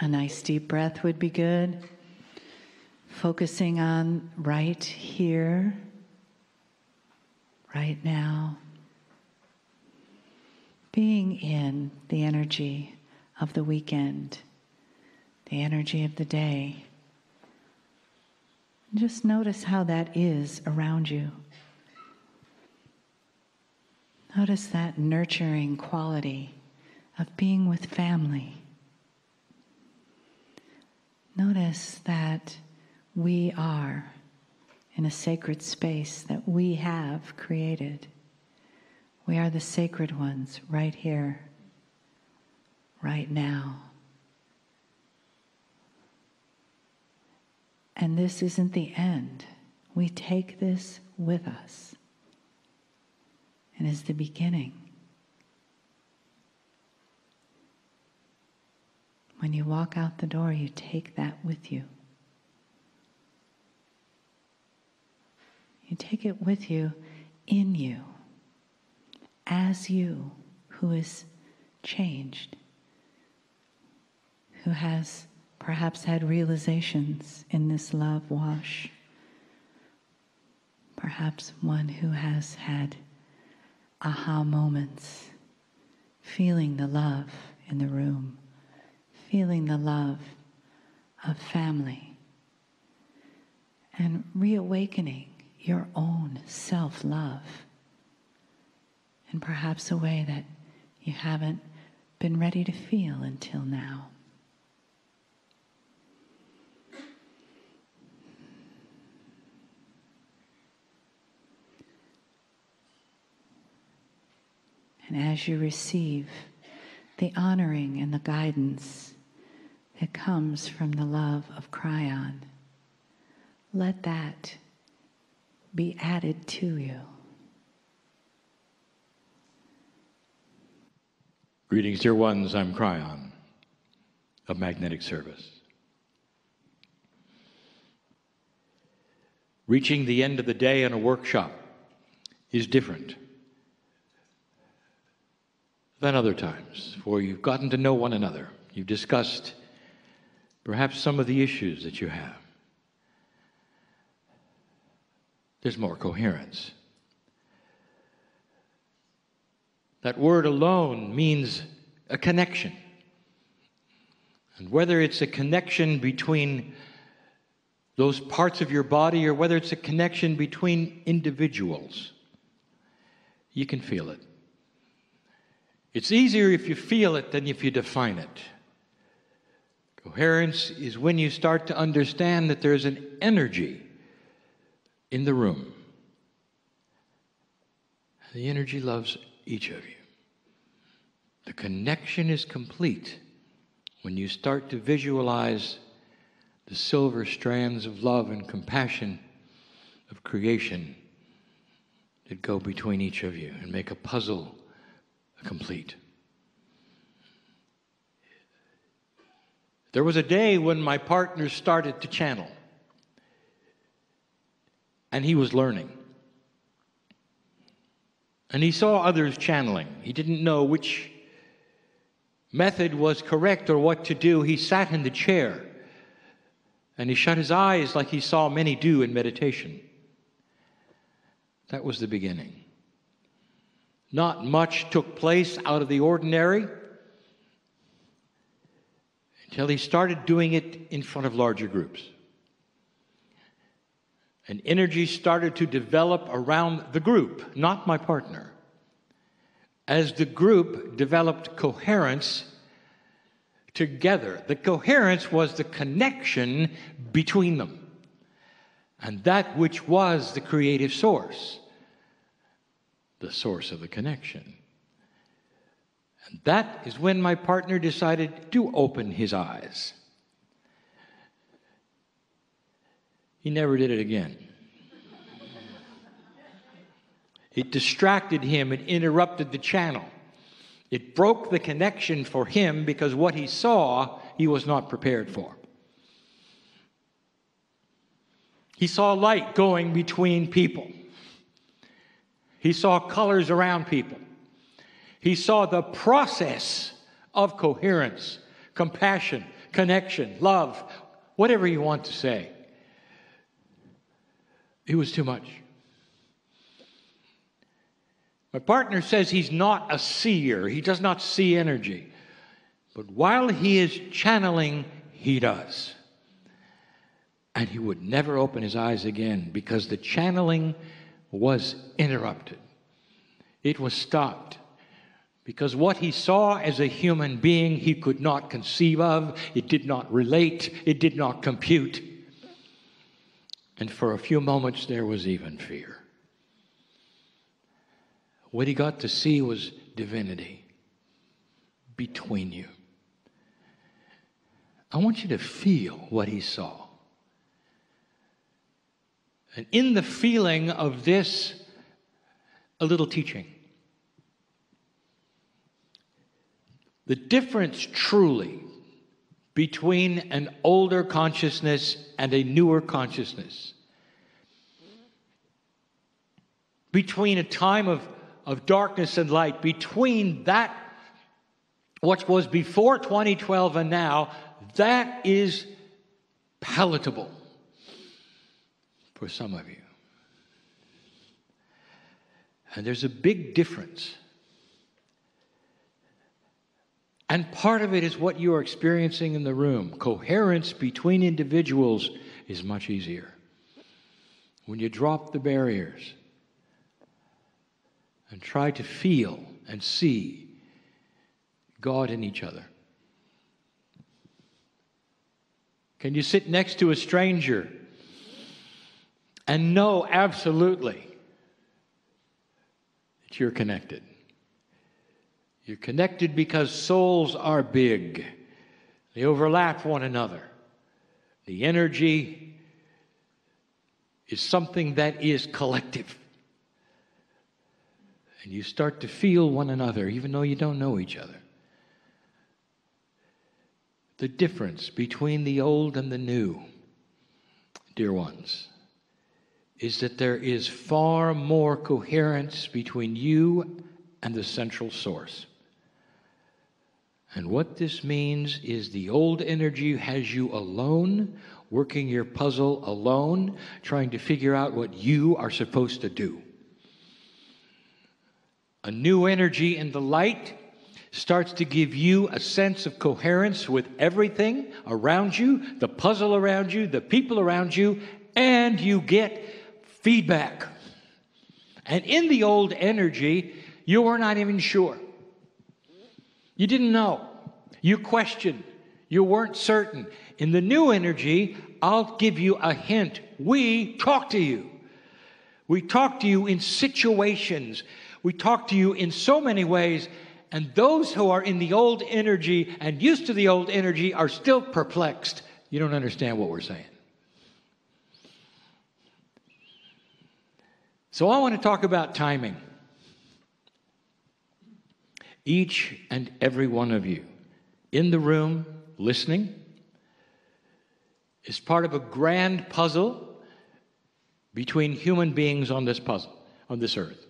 A nice deep breath would be good. Focusing on right here, right now. Being in the energy of the weekend, the energy of the day. Just notice how that is around you. Notice that nurturing quality of being with family. Notice that we are in a sacred space that we have created. We are the sacred ones right here, right now. And this isn't the end. We take this with us and is the beginning. When you walk out the door, you take that with you. You take it with you in you, as you, who is changed, who has perhaps had realizations in this love wash, perhaps one who has had aha moments, feeling the love in the room, feeling the love of family, and reawakening your own self love in perhaps a way that you haven't been ready to feel until now. And as you receive the honoring and the guidance that comes from the love of Kryon, let that be added to you. Greetings, dear ones. I'm Kryon of Magnetic Service. Reaching the end of the day in a workshop is different than other times, for you've gotten to know one another. You've discussed perhaps some of the issues that you have. There's more coherence. That word alone means a connection. And whether it's a connection between those parts of your body or whether it's a connection between individuals, you can feel it. It's easier if you feel it than if you define it. Coherence is when you start to understand that there's an energy in the room. The energy loves each of you. The connection is complete when you start to visualize the silver strands of love and compassion of creation that go between each of you and make a puzzle complete. There was a day when my partner started to channel, and he was learning. And he saw others channeling. He didn't know which method was correct or what to do. He sat in the chair and he shut his eyes like he saw many do in meditation. That was the beginning. Not much took place out of the ordinary until he started doing it in front of larger groups. And energy started to develop around the group, not my partner. As the group developed coherence together, the coherence was the connection between them and that which was the creative source the source of the connection. And that is when my partner decided to open his eyes. He never did it again. It distracted him and interrupted the channel. It broke the connection for him because what he saw, he was not prepared for. He saw light going between people. He saw colors around people. He saw the process of coherence, compassion, connection, love, whatever you want to say. It was too much. My partner says he's not a seer, he does not see energy. But while he is channeling, he does. And he would never open his eyes again because the channeling was interrupted. It was stopped because what he saw as a human being he could not conceive of, it did not relate, it did not compute. And for a few moments there was even fear. What he got to see was divinity between you. I want you to feel what he saw. And in the feeling of this, a little teaching. The difference truly between an older consciousness and a newer consciousness, between a time of, of darkness and light, between that, what was before 2012 and now, that is palatable for some of you. And there's a big difference. And part of it is what you are experiencing in the room. Coherence between individuals is much easier. When you drop the barriers and try to feel and see God in each other. Can you sit next to a stranger and know absolutely that you're connected? You're connected because souls are big, they overlap one another. The energy is something that is collective. And you start to feel one another, even though you don't know each other the difference between the old and the new, dear ones, is that there is far more coherence between you and the central source. And what this means is the old energy has you alone, working your puzzle alone, trying to figure out what you are supposed to do. A new energy in the light starts to give you a sense of coherence with everything around you, the puzzle around you, the people around you, and you get feedback. And in the old energy, you were not even sure. You didn't know. You questioned. You weren't certain. In the new energy, I'll give you a hint. We talk to you. We talk to you in situations. We talk to you in so many ways and those who are in the old energy and used to the old energy are still perplexed. You don't understand what we're saying. So I want to talk about timing. Each and every one of you in the room listening is part of a grand puzzle between human beings on this puzzle, on this earth.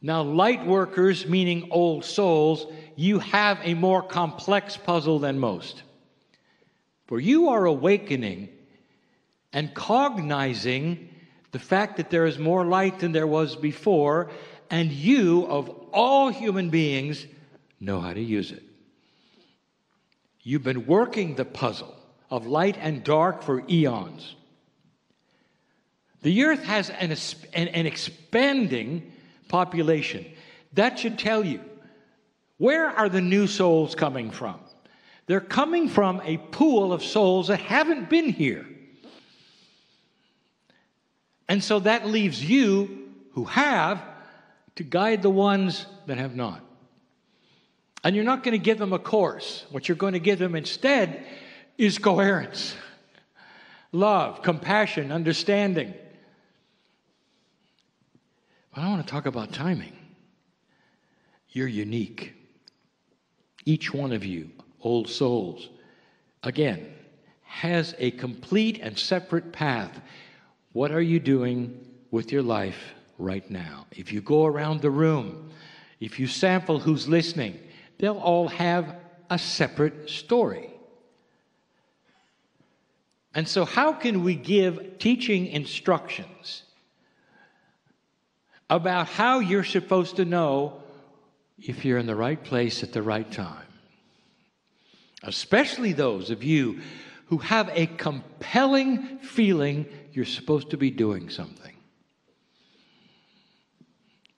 Now, light workers, meaning old souls, you have a more complex puzzle than most. For you are awakening and cognizing the fact that there is more light than there was before, and you, of all human beings, know how to use it. You've been working the puzzle of light and dark for eons. The earth has an, an, an expanding population. That should tell you where are the new souls coming from? They're coming from a pool of souls that haven't been here. And so that leaves you who have to guide the ones that have not. And you're not going to give them a course. What you're going to give them instead is coherence, love, compassion, understanding. But I want to talk about timing. You're unique. Each one of you, old souls, again, has a complete and separate path. What are you doing with your life right now? If you go around the room, if you sample who's listening, they'll all have a separate story. And so, how can we give teaching instructions about how you're supposed to know if you're in the right place at the right time? Especially those of you who have a compelling feeling you're supposed to be doing something.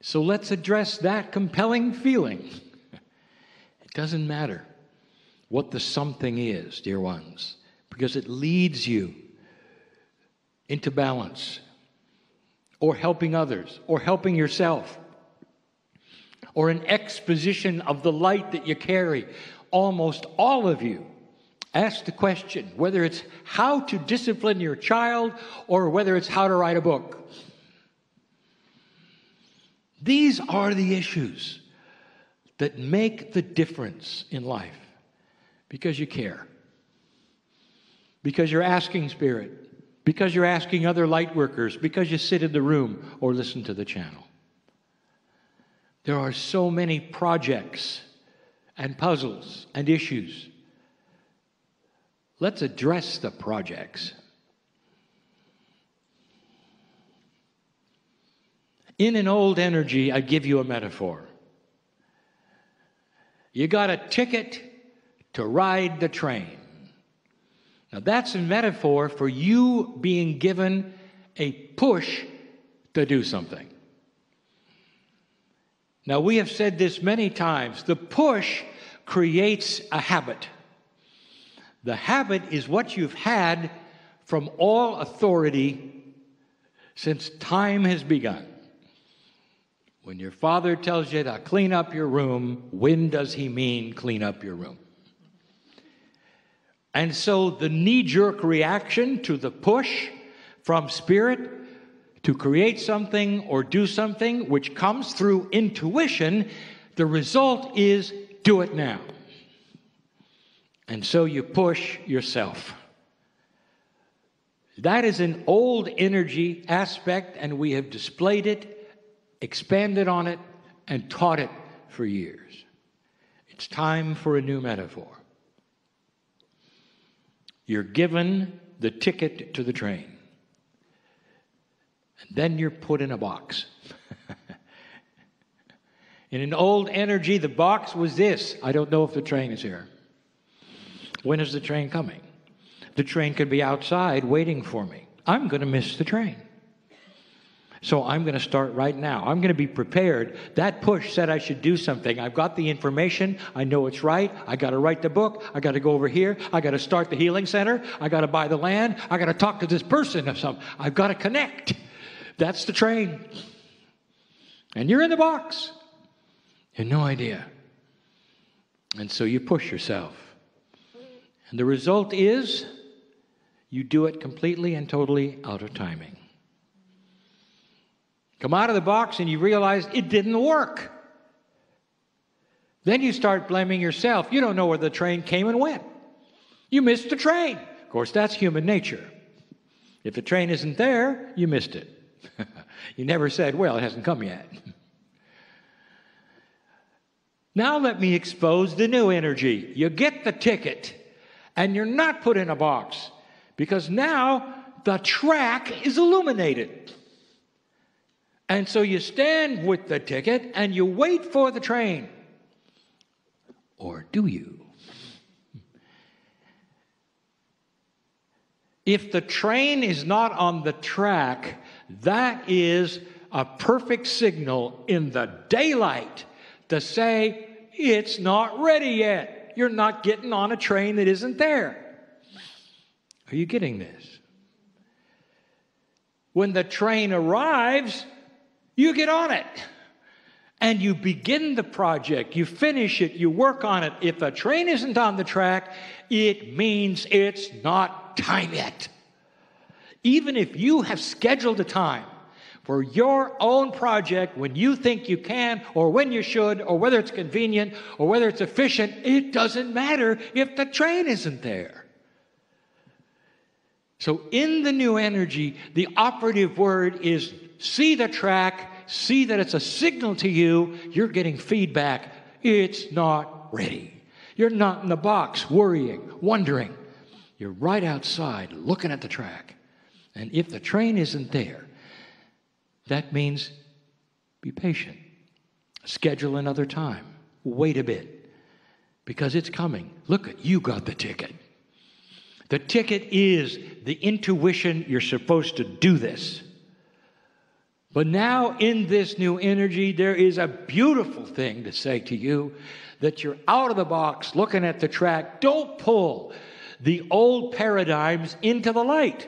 So let's address that compelling feeling. It doesn't matter what the something is, dear ones because it leads you into balance or helping others or helping yourself or an exposition of the light that you carry. Almost all of you ask the question whether it's how to discipline your child or whether it's how to write a book. These are the issues that make the difference in life because you care because you're asking Spirit, because you're asking other light workers, because you sit in the room or listen to the channel. There are so many projects and puzzles and issues. Let's address the projects. In an old energy, I give you a metaphor. You got a ticket to ride the train. Now, that's a metaphor for you being given a push to do something. Now, we have said this many times the push creates a habit. The habit is what you've had from all authority since time has begun. When your father tells you to clean up your room, when does he mean clean up your room? And so the knee jerk reaction to the push from spirit to create something or do something, which comes through intuition, the result is do it now. And so you push yourself. That is an old energy aspect, and we have displayed it, expanded on it, and taught it for years. It's time for a new metaphor. You're given the ticket to the train. And then you're put in a box. in an old energy, the box was this I don't know if the train is here. When is the train coming? The train could be outside waiting for me. I'm going to miss the train. So I'm going to start right now. I'm going to be prepared. That push said I should do something. I've got the information. I know it's right. I got to write the book. I got to go over here. I got to start the healing center. I got to buy the land. I got to talk to this person or something. I've got to connect. That's the train. And you're in the box. You have no idea. And so you push yourself. And the result is you do it completely and totally out of timing. Come out of the box and you realize it didn't work. Then you start blaming yourself. You don't know where the train came and went. You missed the train. Of course, that's human nature. If the train isn't there, you missed it. you never said, well, it hasn't come yet. now let me expose the new energy. You get the ticket, and you're not put in a box because now the track is illuminated. And so you stand with the ticket and you wait for the train. Or do you? If the train is not on the track, that is a perfect signal in the daylight to say it's not ready yet. You're not getting on a train that isn't there. Are you getting this? When the train arrives, you get on it and you begin the project, you finish it, you work on it. If a train isn't on the track, it means it's not time yet. Even if you have scheduled a time for your own project when you think you can, or when you should, or whether it's convenient, or whether it's efficient, it doesn't matter if the train isn't there. So, in the new energy, the operative word is see the track, see that it's a signal to you, you're getting feedback. It's not ready. You're not in the box worrying, wondering. You're right outside looking at the track. And if the train isn't there, that means be patient. Schedule another time. Wait a bit because it's coming. Look, at you got the ticket. The ticket is the intuition you're supposed to do this. But now, in this new energy, there is a beautiful thing to say to you that you're out of the box looking at the track. Don't pull the old paradigms into the light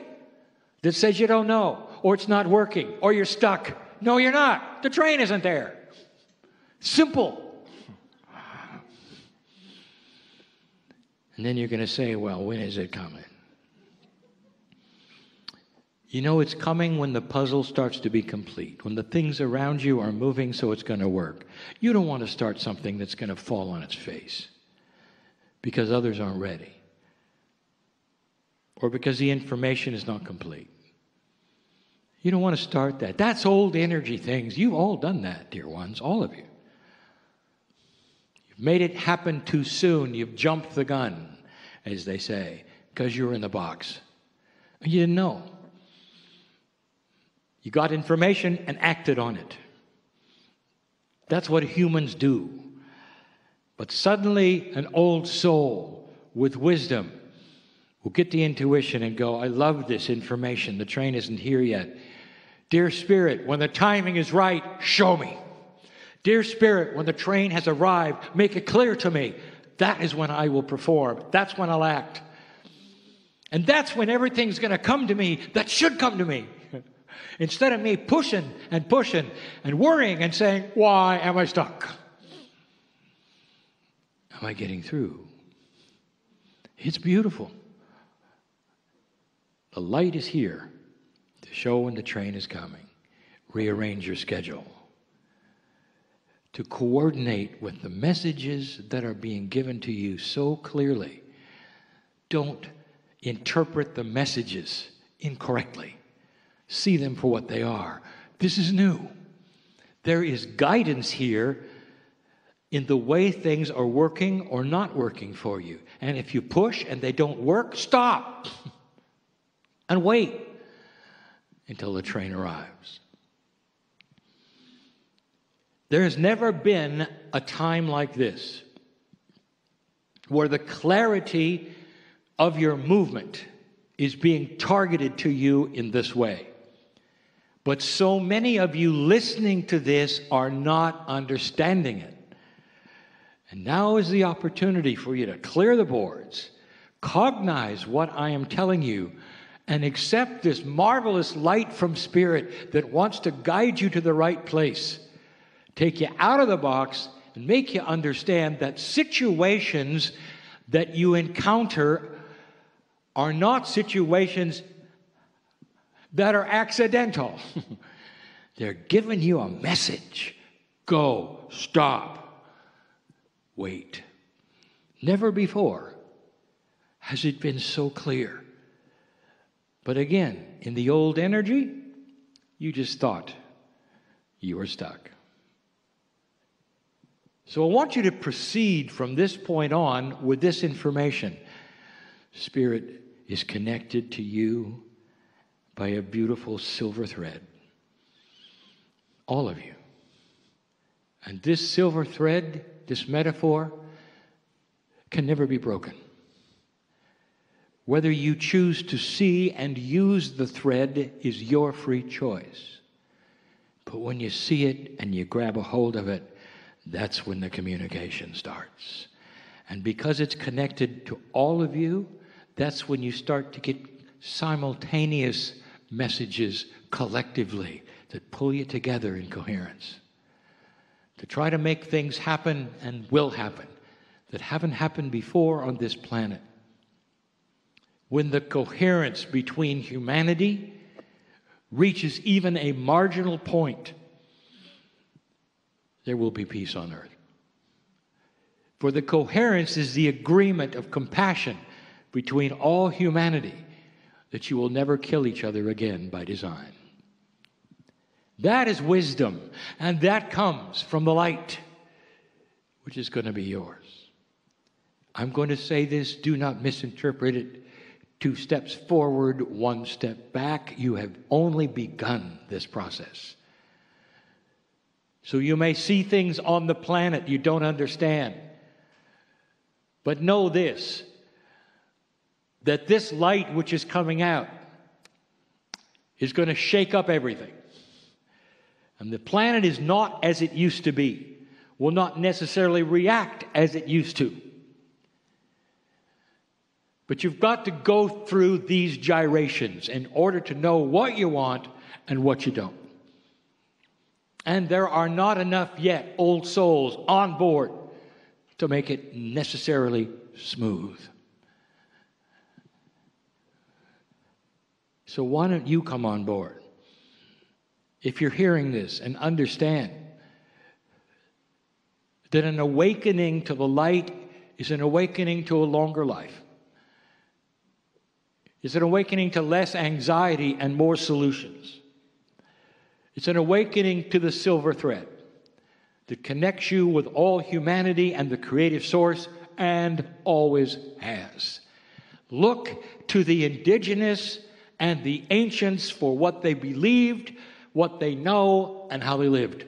that says you don't know, or it's not working, or you're stuck. No, you're not. The train isn't there. Simple. And then you're going to say, well, when is it coming? You know, it's coming when the puzzle starts to be complete, when the things around you are moving so it's going to work. You don't want to start something that's going to fall on its face because others aren't ready or because the information is not complete. You don't want to start that. That's old energy things. You've all done that, dear ones, all of you. You've made it happen too soon. You've jumped the gun, as they say, because you were in the box. You didn't know. You got information and acted on it. That's what humans do. But suddenly, an old soul with wisdom will get the intuition and go, I love this information. The train isn't here yet. Dear Spirit, when the timing is right, show me. Dear Spirit, when the train has arrived, make it clear to me. That is when I will perform. That's when I'll act. And that's when everything's going to come to me that should come to me. Instead of me pushing and pushing and worrying and saying, Why am I stuck? Am I getting through? It's beautiful. The light is here to show when the train is coming. Rearrange your schedule to coordinate with the messages that are being given to you so clearly. Don't interpret the messages incorrectly see them for what they are. This is new. There is guidance here in the way things are working or not working for you. And if you push and they don't work, stop and wait until the train arrives. There has never been a time like this where the clarity of your movement is being targeted to you in this way. But so many of you listening to this are not understanding it. And now is the opportunity for you to clear the boards, cognize what I am telling you, and accept this marvelous light from Spirit that wants to guide you to the right place, take you out of the box, and make you understand that situations that you encounter are not situations that are accidental. They're giving you a message go, stop, wait. Never before has it been so clear. But again, in the old energy, you just thought you were stuck. So I want you to proceed from this point on with this information. Spirit is connected to you by a beautiful silver thread. All of you. And this silver thread, this metaphor, can never be broken. Whether you choose to see and use the thread is your free choice. But when you see it and you grab a hold of it, that's when the communication starts. And because it's connected to all of you, that's when you start to get simultaneous messages collectively that pull you together in coherence. To try to make things happen and will happen that haven't happened before on this planet. When the coherence between humanity reaches even a marginal point, there will be peace on earth. For the coherence is the agreement of compassion between all humanity that you will never kill each other again by design. That is wisdom, and that comes from the light, which is going to be yours. I'm going to say this, do not misinterpret it. Two steps forward, one step back. You have only begun this process. So you may see things on the planet you don't understand. But know this that this light which is coming out is going to shake up everything. And the planet is not as it used to be, will not necessarily react as it used to. But you've got to go through these gyrations in order to know what you want and what you don't. And there are not enough yet old souls on board to make it necessarily smooth. So why don't you come on board? If you're hearing this and understand that an awakening to the light is an awakening to a longer life it's an awakening to less anxiety and more solutions. It's an awakening to the silver thread that connects you with all humanity and the creative source and always has. Look to the indigenous and the ancients for what they believed, what they know, and how they lived.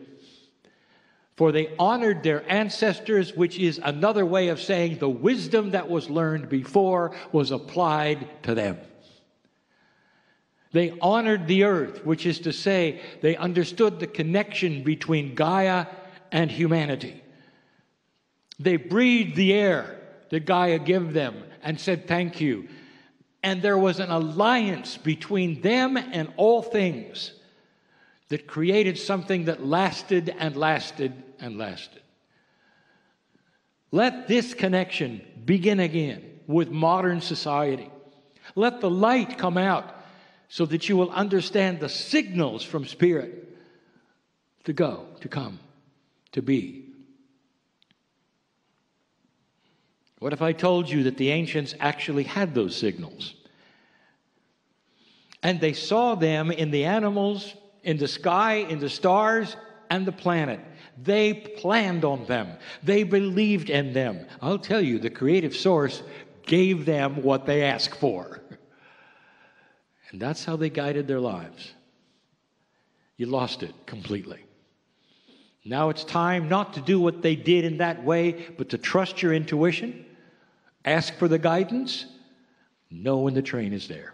For they honored their ancestors, which is another way of saying the wisdom that was learned before was applied to them. They honored the earth, which is to say, they understood the connection between Gaia and humanity. They breathed the air that Gaia gave them and said thank you. And there was an alliance between them and all things that created something that lasted and lasted and lasted. Let this connection begin again with modern society. Let the light come out so that you will understand the signals from Spirit to go, to come, to be. What if I told you that the ancients actually had those signals? And they saw them in the animals in the sky, in the stars, and the planet. They planned on them, they believed in them. I'll tell you, the creative source gave them what they asked for. And that's how they guided their lives. You lost it completely. Now it's time not to do what they did in that way, but to trust your intuition, ask for the guidance, know when the train is there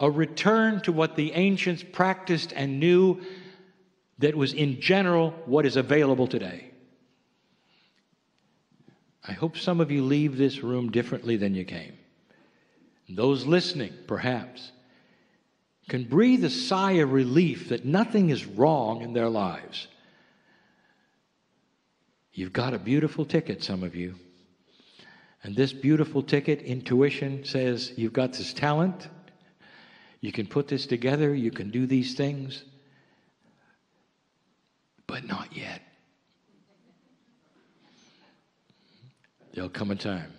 a return to what the ancients practiced and knew that was in general what is available today. I hope some of you leave this room differently than you came. Those listening, perhaps, can breathe a sigh of relief that nothing is wrong in their lives. You've got a beautiful ticket, some of you. And this beautiful ticket, intuition, says you've got this talent you can put this together, you can do these things, but not yet. There'll come a time.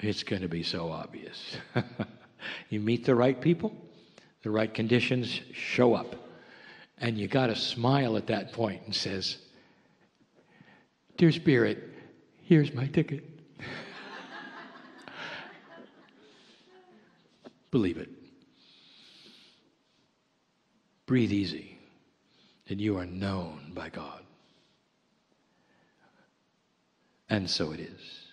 It's going to be so obvious. you meet the right people, the right conditions show up. And you got to smile at that point and says, Dear Spirit, here's my ticket. Believe it. Breathe easy, and you are known by God. And so it is.